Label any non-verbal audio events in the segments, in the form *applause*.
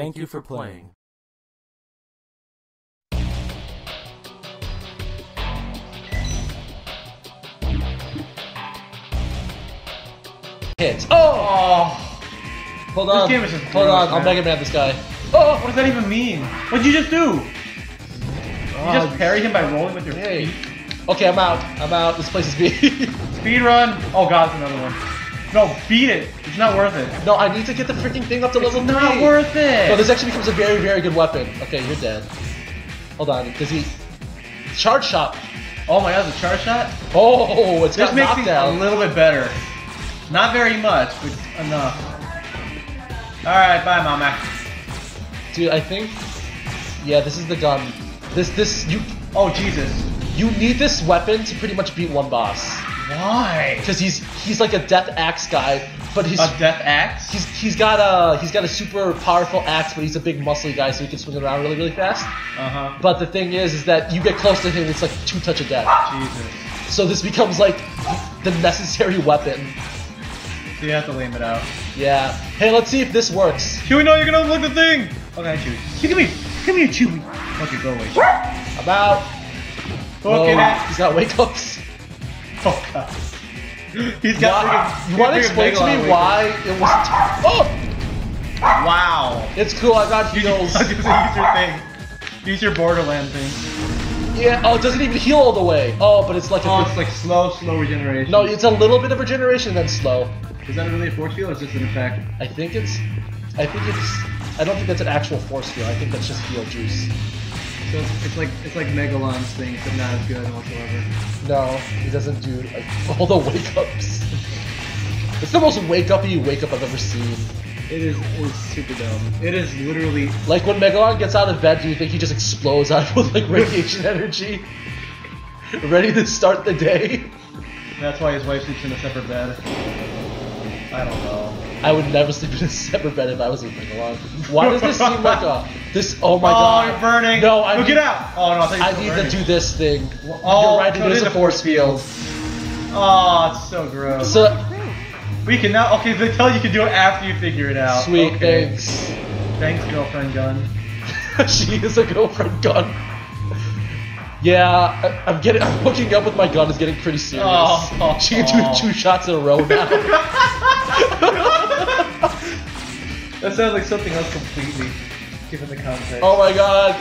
Thank you for playing. Hit. Oh! Hold on. game is just Hold gross, on. I'll man. Mega Man this guy. Oh, what does that even mean? What'd you just do? You just parried him by rolling with your Hey. feet. Okay, I'm out. I'm out. This place is me. *laughs* Speed run. Oh god, it's another one. No, beat it. It's not worth it. no, I need to get the freaking thing up to level It's not worth it. No, this actually becomes a very, very good weapon. Okay, you're dead. Hold on. Does he? Charge shot. oh my god, the charge shot. Oh, it's This got makes things a little bit better. Not very much, but enough. All right, bye, mama. Dude, I think. Yeah, this is the gun. This, this, you, Oh Jesus. you need this weapon to pretty much beat one boss. Why? Because he's he's like a death axe guy, but he's A death axe. he's he's got a he's got a super powerful axe, but he's a big muscly guy, so he can swing it around really really fast. Uh huh. But the thing is, is that you get close to him, it's like two touch of death. Jesus. So this becomes like the necessary weapon. So you have to lame it out. Yeah. Hey, let's see if this works. Chewie, no, you're gonna look the thing. Okay, Chewie. Give me, give me a Chewie. Okay, go away. Chewie. About. Okay, Oh, now. he's got wake ups. Oh *laughs* god. He's got. Freaking- you want to explain to me why it was? Oh. Wow. it's cool. I got heals. use use your thing. Use your Borderland thing. Yeah. Oh, it doesn't even heal all the way. Oh, but it's like a. Oh, it's like slow, slow regeneration. no, it's a little bit of regeneration, then slow. Is that really a force field or is this an effect? I think it's. I think it's. I don't think that's an actual force field. I think that's just heal juice. So it's, it's like it's like Megalon's thing, but not as good whatsoever. No, he doesn't do like all the wake ups. It's the most wake uppy wake up I've ever seen. It is it is super dumb. It is literally Like when Megalon gets out of bed, do you think he just explodes out with like radiation energy? Ready to start the day? that's why his wife sleeps in a separate bed. I don't know. I would never sleep in a separate bed if I was with Megalon. Why does this seem like a this? Oh my oh, god! you're burning. No, I no, need, get out. Oh no, I, thought you I need burning. to do this thing. Oh, You're right. so It is a force field. Oh, it's so gross. So we can now. Okay, they tell you you can do it after you figure it out. sweet, Okay. thanks. Thanks, girlfriend gun. *laughs* she is a girlfriend gun. Yeah, I, I'm getting. I'm hooking up with my gun. is getting pretty serious. Oh. she can do *laughs* two shots in a row now. *laughs* That sounds like something else completely, given the context. oh my god.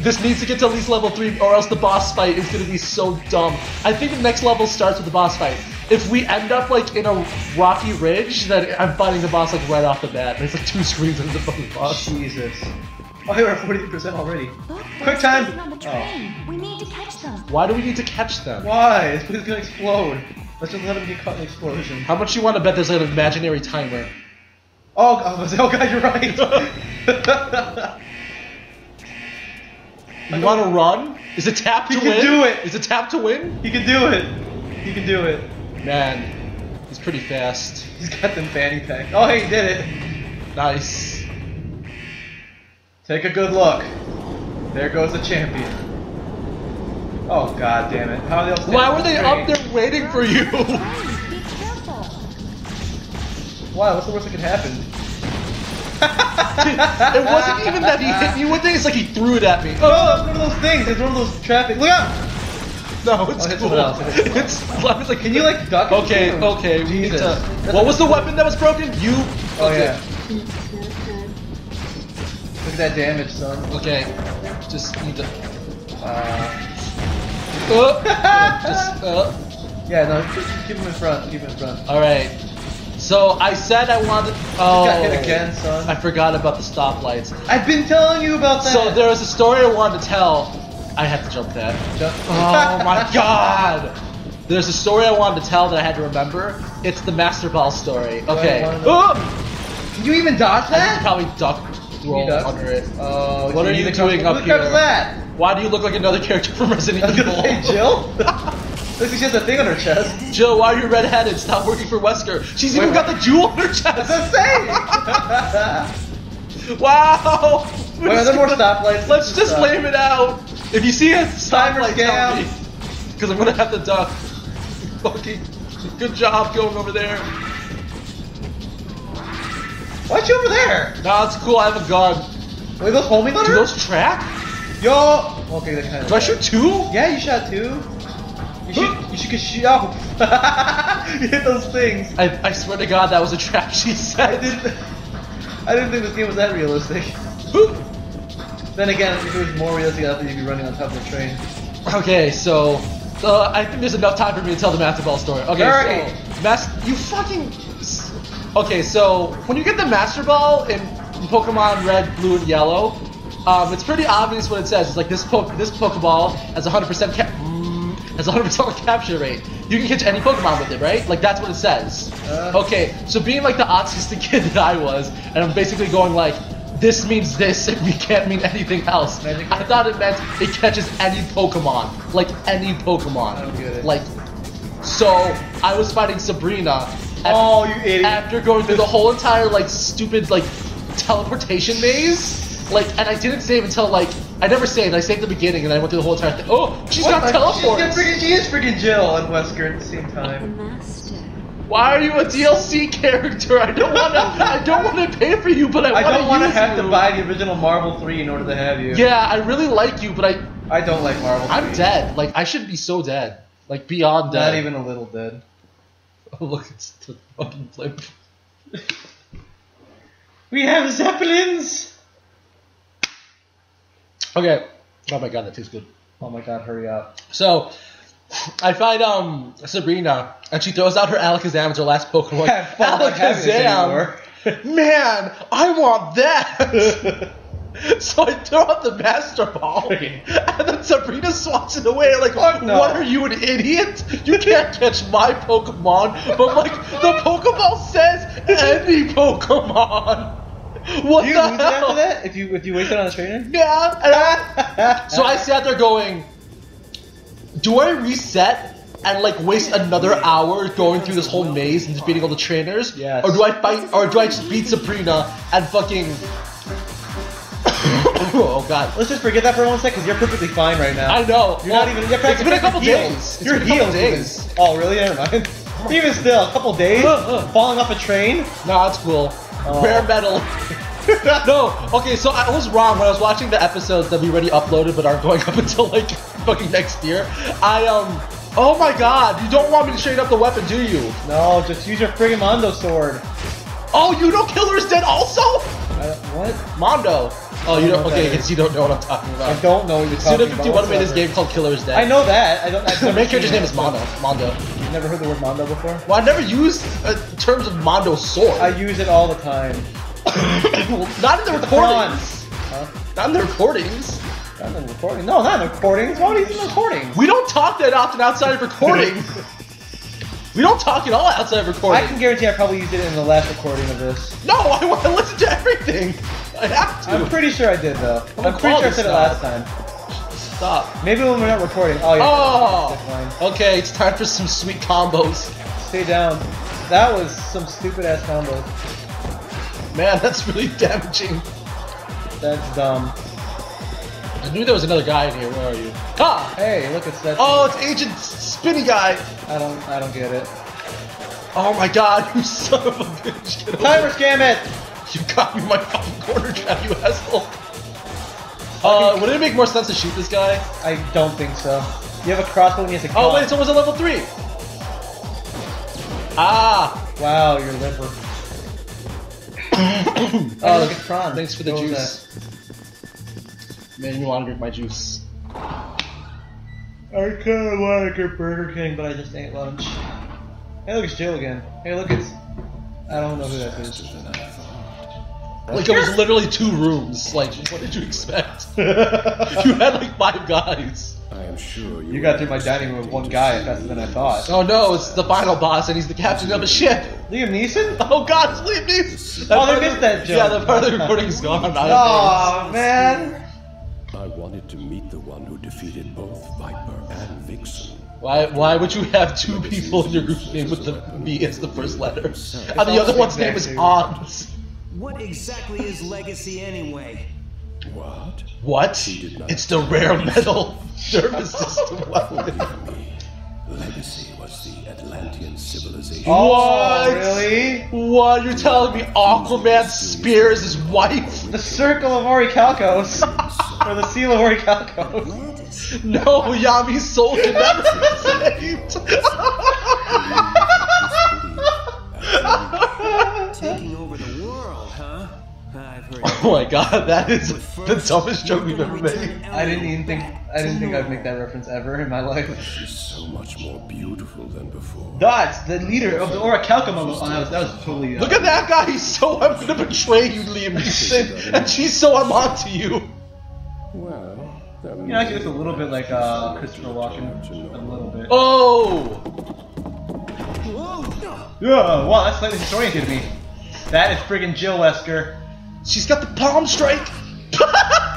This needs to get to at least level 3, or else the boss fight is gonna be so dumb. I think the next level starts with the boss fight. If we end up like in a rocky ridge, then I'm fighting the boss like right off the bat. There's like two screens of the fucking boss. Jesus. Oh, we're at 43% already. Look, Quick time. chasing on the train. We need to catch them. Why do we need to catch them? Why? This place is gonna explode. Let's just let him get caught in the explosion. How much you want to bet there's like an imaginary timer? Oh, I was *laughs* oh god, you're right. *laughs* *laughs* You want to run? Is it tap to win? You can do it. Is it tap to win? he can do it. He can do it. Man, he's pretty fast. He's got them fanny packs. Oh, hey, he did it. Nice. Take a good look. There goes the champion. Oh god damn it! How are they all Why were they standing up there waiting for you? Train, be careful. straight? Why? What's the worst that could happen? *laughs* it wasn't even that he hit me with it. It's like he threw it at me. Oh, it's one of those things. It's one of those traffic. Look out! No, it's Oh, hit cool. someone else, hit *laughs* It's. I was like, Can you like duck? Okay, it? okay. Jesus. to- What was the weapon that was broken? You. Oh okay. yeah. Look at that damage, son. Okay. Just need to. Uh, Uh, *laughs* just. Uh. yeah, no, just, just keep him in front. Keep him in front. All right. So I said I wanted. Oh. got hit oh. again, son. I forgot about the stoplights. I've been telling you about that. So there was a story I wanted to tell. I had to jump that. Jump- Oh *laughs* my god! There's a story I wanted to tell that I had to remember. It's the Master Ball story. Okay. Oh! Can you even dodge that? probably duck roll under it. Oh, What are you doing up here? the crap here? is that? Why do you look like another *laughs* character from Resident Evil? *laughs* Jill. Like she has a thing on her chest. Jill, why are you redheaded? Stop working for Wesker. She's even Wait, got the jewel on her That's chest. insane. *laughs* wow! Wait, are there more stoplights? *laughs* Let's just uh, stop. lame it out. If you see a stoplight, tell me. Because I'm gonna have to duck. Fucking good job going over there. Why'd you over there? Nah, it's cool. I have a gun. Wait, those homing Do gunners? those track? Yo! Okay, that kind of. Do I shoot two? Yeah, you shot two. You should, you should get shoot out. you hit those things. I, I swear to God, that was a trap. She I said. didn't. I didn't think this game was that realistic. Then again, if it was more realistic, I think you'd be running on top of a train. Okay, so uh, I think there's enough time for me to tell the Master Ball story. Okay, Alright. so Mas- you fucking. Okay, so when you get the Master Ball in Pokemon Red, Blue, and Yellow, um, it's pretty obvious what it says. It's like this po- this Pokeball has 100% ca- mm, has 100% capture rate. You can catch any Pokemon with it, right? Like that's what it says. Uh. okay, so being like the autistic kid that I was, and I'm basically going like. This means this, and we can't mean anything else. I thought it meant it catches any Pokemon, like any Pokemon. I don't get it. Like, so I was fighting Sabrina. Oh, you idiot. After going through the whole entire like stupid like teleportation maze, like, and I didn't save until like I never saved. I saved the beginning, and I went through the whole entire thing. Oh, she's What got the- teleport. She's freaking, she is freaking Jill and Wesker at the same time. master. Why are you a DLC character? I don't want to. I don't want to pay for you, but I, I don't want want to have you. to buy the original Marvel 3 in order to have you. Yeah, I really like you, but I I don't like Marvel 3. I'm dead. Like I should be so dead. Like beyond dead. Not even a little dead. Oh, *laughs* look, it's the fucking blimp. *laughs* We have Zeppelins! Okay. Oh my god, that tastes good. Oh my god, hurry up. So, I find um Sabrina, and she throws out her Alakazam as her last Pokemon. Have fun not having this Alakazam! *laughs* Man, I want that! *laughs* so I throw out the Master Ball, *laughs* and then Sabrina swats it away. Like, Fuck no. what are you, an idiot? You can't catch my Pokemon. But like, the Pokeball says any Pokemon. What Do you the lose it hell? after that? If you if you waste it on a trainer? Yeah. and I- so I sat there going, do I reset and like waste another hour going through this whole maze and defeating all the trainers? Yes. Or do I fight? Or do I just beat Sabrina and fucking? *coughs* Oh, oh god. Let's just forget that for one sec, because you're perfectly fine right now. I know. You're Well, not even. You're it's been a couple healed. days. It's You're been a couple healed. even. days. Oh, really? Never mind. *laughs* even still, a couple days, falling off a train. No, that's cool. Oh. Rare metal. *laughs* no, okay, so I was wrong when I was watching the episodes that we already uploaded but aren't going *laughs* up until like fucking next year. I um, oh my god, you don't want me to straight up the weapon, do you? No, just use your friggin' Mondo sword. Oh, you know Killer's dead also? Uh, what? Mondo. Oh, you don't don't. know what Okay, I guess you don't know what I'm talking about. I don't know what you're talking Suda about. 51 made this game called Killer's Dead. I know that. I don't. *laughs* The main character's name is. Mondo. Mondo. You've never heard the word Mondo before? Well, I never used uh, terms of Mondo sword. I use it all the time. *coughs* Not in the The recordings. Huh? Not in the recordings. Not in the recording. No, not in the recordings. Why would he use the recordings? We don't talk that often outside of recording. *laughs* we don't talk at all outside of recording. I can guarantee I probably used it in the last recording of this. No, *laughs* I want to listen to everything. I have to. I'm pretty sure I did though. I'm I'm pretty sure I said it last time. Stop. Maybe when we're not recording. Oh yeah. Oh. Okay, it's time for some sweet combos. Stay down. That was some stupid ass combo. Man, *laughs* that's really damaging. That's dumb. I knew there was another guy in here. Where are you? Ah! Hey, look, it's that. Oh, it's Agent Spinny Guy. I don't. I don't get it. Oh my god, *laughs* you son of a bitch. Timer scam it. You got me in my fucking corner trap, you asshole. Uh, would it make more sense to shoot this guy? I don't think so. You have a crossbow and he has a. Oh wait, it's almost a level three. Ah! Wow, your liver. *coughs* Oh, look, it's prawn. Thanks for the What juice. Made me want to drink my juice. I kind of like a Burger King, but I just ate lunch. Hey, look, it's Jill again. Hey, look, it's. I don't know who that is. Like it was literally two rooms. Like, what did you expect? *laughs* you had like five guys. I am sure you, You got through my dining room with one guy faster than I thought. Oh no, it's the final boss, and he's the captain of a ship. Liam Neeson? Oh god, it's Liam Neeson. Oh, they missed that joke. Yeah, that part of the recording's gone. I Oh man! I wanted to meet the one who defeated both Viper and Vixen. Why? Why would you have two people in your group name with the V as the first letter, and the other one's name is same. Hans? What exactly is legacy anyway? What? What? did not- It's the rare metal nervous system weapon. Believe me, the legacy was the Atlantean civilization. Oh, What? really? What? You're telling me Aquaman spears his wife? *laughs* The circle of Orichalcos. or the seal of Orichalcos. No, Yami's soul can never be saved. Taking over the oh my god, that is the dumbest joke we've ever made. I didn't even think I didn't think I'd make that reference ever in my life. She's so much more beautiful than before. That's the leader of the Orichalcum. Oh, that was that was totally. Uh, Look at that guy, he's so I'm gonna betray you, Liam Neeson, and she's so I'm on to you. Well, that You know, actually, looks a little bit like uh, Christopher Walken. A little bit. Oh! Yeah, wow, that's slightly disoriented me. That is friggin' Jill Wesker. She's got the palm strike! *laughs*